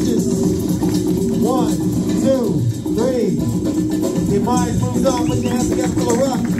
punches. One, two, three. Your mind moves on, put your hands together for the rock.